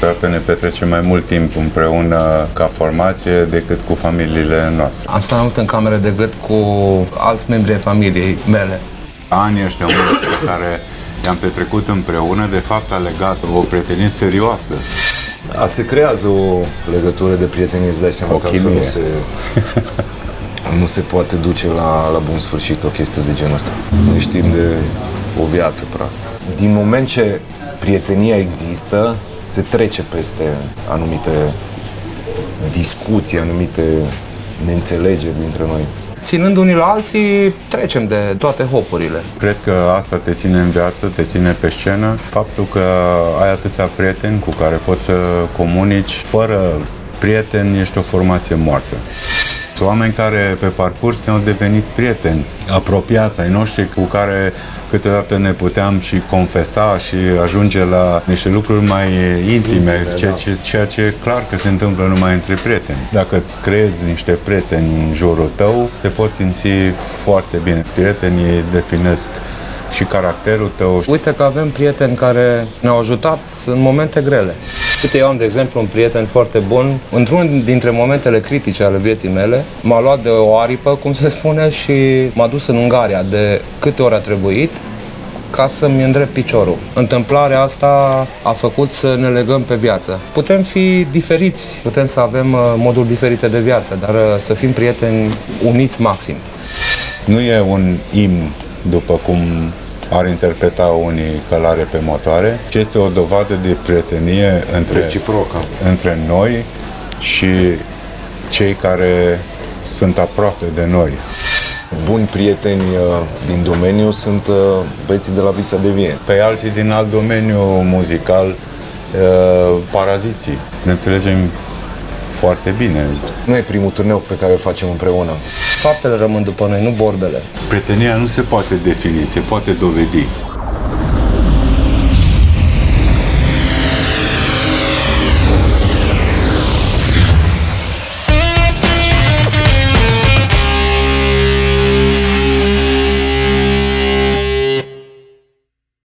câteodată ne petrecem mai mult timp împreună ca formație decât cu familiile noastre. Am stat mult în camere de gât cu alți membri ai familiei mele. Anii ăștia mulți pe care i-am petrecut împreună, de fapt a legat o prietenie serioasă. A, se creează o legătură de prietenie, îți dai seama O că altfel nu chimie. se, nu se poate duce la, la bun sfârșit o chestie de genul ăsta. Noi știm de o viață, practic. Din moment ce prietenia există, se trece peste anumite discuții, anumite neînțelegeri dintre noi. Ținând unii la alții, trecem de toate hopurile. Cred că asta te ține în viață, te ține pe scenă. Faptul că ai atâția prieteni cu care poți să comunici. Fără prieteni ești o formație moartă. Sunt oameni care pe parcurs ne-au devenit prieteni, apropiați ai noștri cu care câteodată ne puteam și confesa și ajunge la niște lucruri mai intime, Intime, ceea, da. ce, ceea ce e clar că se întâmplă numai între prieteni. Dacă îți creezi niște prieteni în jurul tău, te poți simți foarte bine. Prietenii definesc și caracterul tău. Uite că avem prieteni care ne-au ajutat în momente grele. Uite, eu am, de exemplu, un prieten foarte bun. Într-unul dintre momentele critice ale vieții mele, m-a luat de o aripă, cum se spune, și m-a dus în Ungaria de câte ori a trebuit ca să-mi îndrept piciorul. Întâmplarea asta a făcut să ne legăm pe viață. Putem fi diferiți, putem să avem uh, moduri diferite de viață, dar uh, să fim prieteni uniți maxim. Nu e un imn, după cum ar interpreta unii călare pe motoare, ci este o dovadă de prietenie între, Reciprocă. între noi și cei care sunt aproape de noi. Buni prieteni uh, din domeniu sunt uh, băieții de la Vița de Vie. Pe alții din alt domeniu muzical, uh, paraziții. Ne înțelegem foarte bine. Nu e primul turneu pe care îl facem împreună. Faptele rămân după noi, nu vorbele. Prietenia nu se poate defini, se poate dovedi.